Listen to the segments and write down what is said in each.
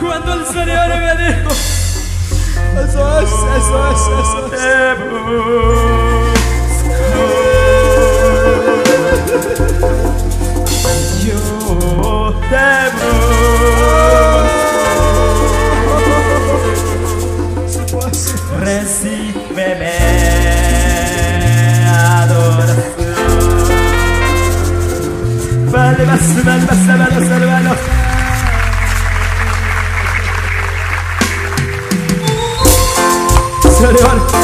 Cuando el Señor me dijo, eso es, eso es, eso es. Yo te busco, recíbeme adoración. Vale, vas, vale, vas, vale, vas, vale, to.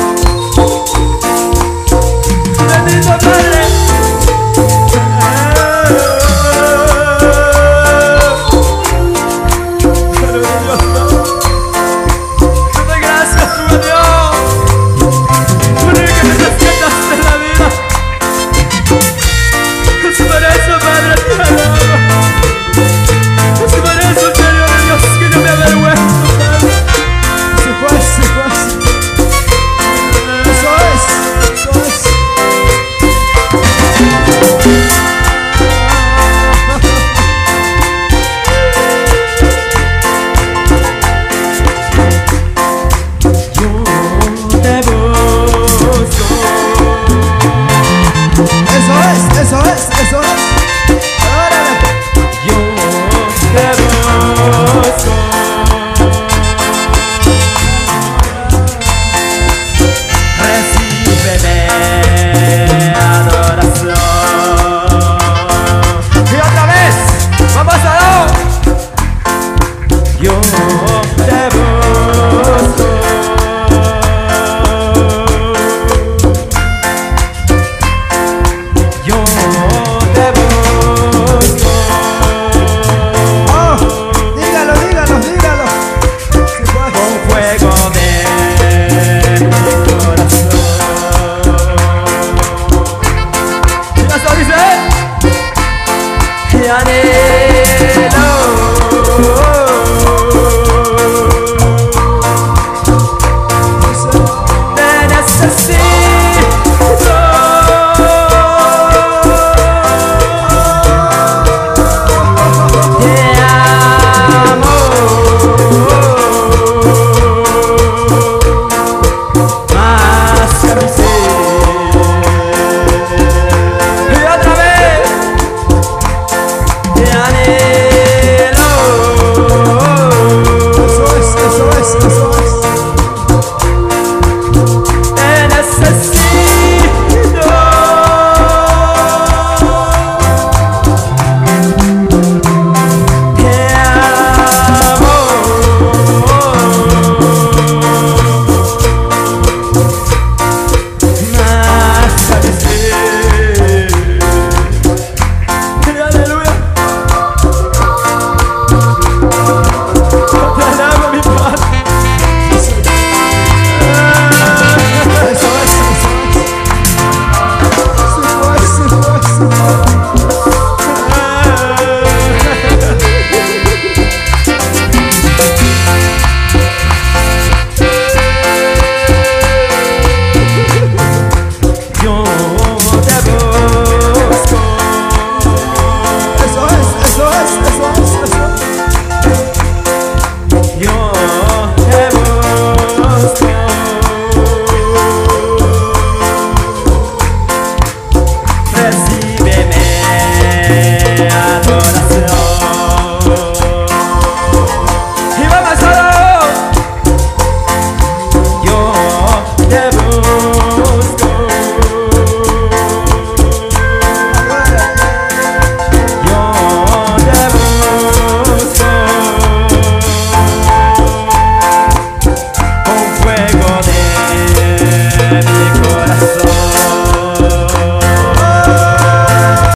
day.